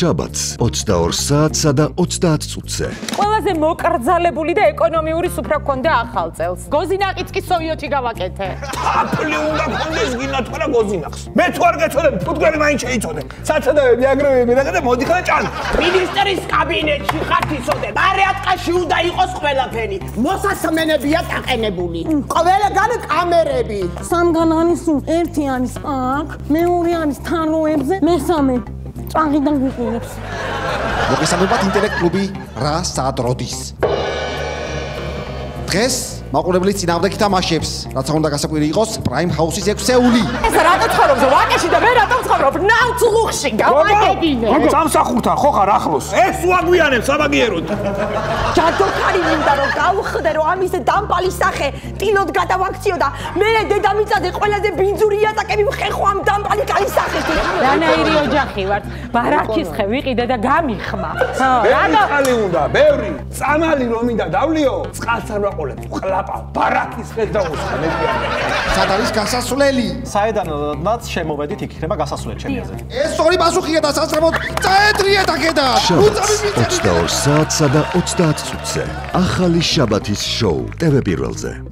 შაბათს 22 საათსა და 30 წუთზე. ყველაზე მოკრძალებული და ეკონომიური სუფრა გქონდა ახალ წელს. გოზინაყიც კი სოვიოთი გავაკეთე. აფლი უნდა კონდეს გინდა თორა გოზინახს. მე თუ არ გეცოდე, ფუტკარი მაინც შეიცოდე. საცადავები აგროვები რა და მოდი ხარ ჭან. მინისტრის კაბინეტში ხართ ისოდე. ბარიატყაში უნდა იყოს ყველაფერი. მოსასმენებია დაყენებული. ყველგან კამერები. სამგან არის ერთი არის აქ, მეორე არის თანროებზე, მესამე წაღიდან გიყურებს. მოგესალმებათ ინტელექტ კლუბი რა საადროდის. დღეს მაყურებლის წინააღმდეგ ითამაშებს, რაც უნდა გასაკვირი იყოს პრაიმ ჰაუსის 6-ეული. ეს რატო ცხოვრობს ვაკეში და მე რატო ცხოვრობ ნავთლუხში? გავაკეთინე. სამსახურთან ხო ხარ ახლოს? ეს უაგვიანებს საბაგიეროდ. ჯადოქარი მინდა რომ გავხდე რომ ამის დამპალი სახე ტილოდ გადავაქციო და მე დედამიწაზე ყველაზე ბინძური იატაკები ვხეხო ამ დამპალი კალის სახეს. რანაირი ოჯახი ვართ? ბარაქის ხე ვიყიდე და გამიხმა. ხო, რატო? ხალი უნდა, ბევრი. წამალი რომ მინდა დავლიო, წყალს არ ვაყოლებ. ყლაპა, ბარაქის ხეს დაუსხა მე სად არის გასასვლელი? საიდანაც შემოვედით იქ იქნება გასასვლელი ჩემიაზე. ეს ორი პასუხია და სასწრაფოდ წაეტრიეთ აქედან. შაბათს 22 საათსა და 30 წუთზე. ახალი შაბათის შოუ TV პირველზე.